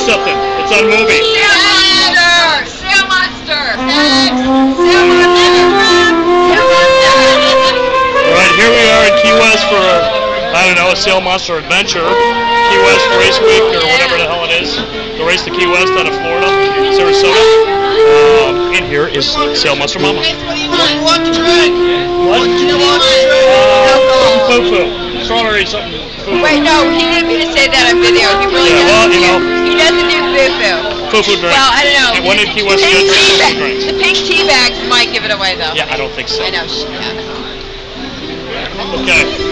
something. It's on movie. Monster! Sail Monster! All right, here we are in Key West for, I don't know, a Sail Monster adventure. Key West Race Week or whatever the hell it is. The race to Key West out of Florida, Sarasota. Um, and here is Sail Monster Mama. What? Walk the track. Uh, foo-foo. Strawberry something. Wait, no, he didn't mean to say that Foo-foo drink. Well, I don't know. And Key West you pink gotta drink tea foo-foo. The pink tea bags might give it away, though. Yeah, I don't think so. I know. sh- Yeah. Okay.